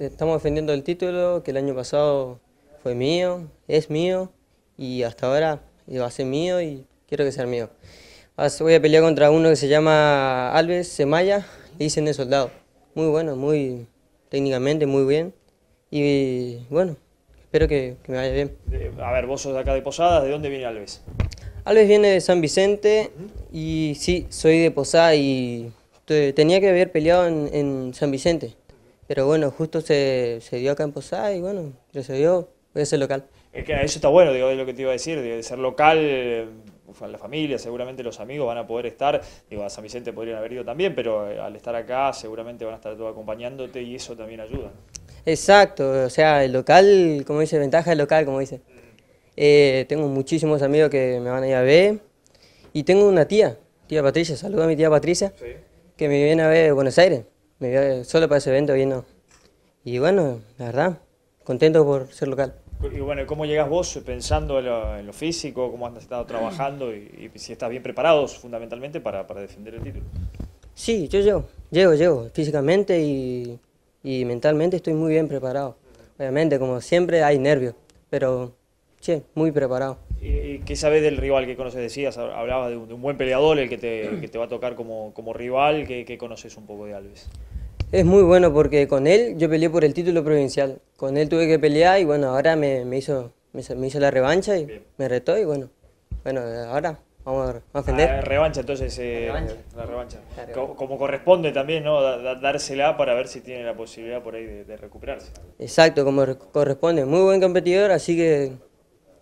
estamos defendiendo el título que el año pasado fue mío, es mío y hasta ahora va a ser mío y quiero que sea mío. Voy a pelear contra uno que se llama Alves Semaya, le dicen de soldado. Muy bueno, muy técnicamente muy bien y bueno, espero que, me vaya bien. A ver, vos sos de acá de Posadas, ¿de dónde viene Alves? Alves viene de San Vicente y sí, soy de Posada y tenía que haber peleado en, San Vicente, pero bueno, justo se, dio acá en Posada y bueno, se dio, voy a ser local. Es que eso está bueno, digo, es lo que te iba a decir, de ser local, la familia, seguramente los amigos van a poder estar, digo, a San Vicente podrían haber ido también, pero eh, al estar acá seguramente van a estar todos acompañándote y eso también ayuda. Exacto, o sea, el local, como dice, ventaja del local, como dice. Eh, tengo muchísimos amigos que me van a ir a ver y tengo una tía, tía Patricia, saludo a mi tía Patricia, que me viene a ver de Buenos Aires, me solo para ese evento viendo. Y bueno, la verdad, contento por ser local. Y bueno, ¿cómo llegas vos pensando en lo, físico, cómo has estado trabajando y, si estás bien preparado fundamentalmente para, para, defender el título? Sí, yo llego, llego, llego, físicamente y, y mentalmente estoy muy bien preparado. Obviamente, como siempre, hay nervios, pero sí, muy preparado. ¿Y qué sabes del rival que conoces? Decías, hablabas de un, buen peleador, el que te, que te, va a tocar como, como rival. ¿Qué, ¿Qué, conoces un poco de Alves? Es muy bueno porque con él yo peleé por el título provincial. Con él tuve que pelear y bueno, ahora me, me hizo, me, hizo la revancha y me retó y bueno, bueno, ahora vamos a defender. Ah, revancha entonces, eh, la revancha. Como, corresponde también, ¿no? dársela para ver si tiene la posibilidad por ahí de recuperarse. Exacto, como corresponde. Muy buen competidor, así que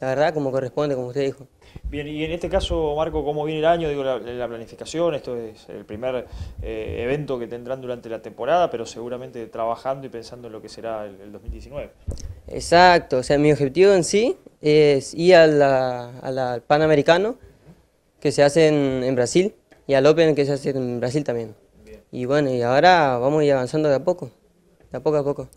la verdad como corresponde, como usted dijo. Bien, y en este caso, Marco, ¿cómo viene el año? Digo, la, planificación, esto es el primer eh, evento que tendrán durante la temporada, pero seguramente trabajando y pensando en lo que será el, 2019. Exacto, o sea, mi objetivo en sí es ir al la, Panamericano, que se hace en, Brasil, y al Open, que se hace en Brasil también. Y bueno, y ahora vamos a ir avanzando de a poco, de a poco a poco.